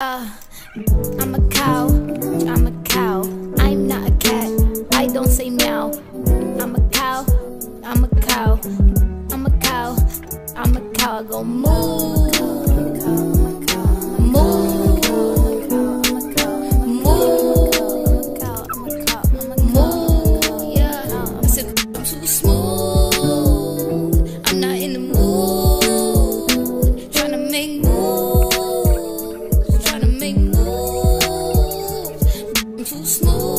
Uh, I'm a cow, I'm a cow. I'm not a cat, I don't say meow. I'm a cow, I'm a cow. I'm a cow, I'm a cow. I go moo, too smooth.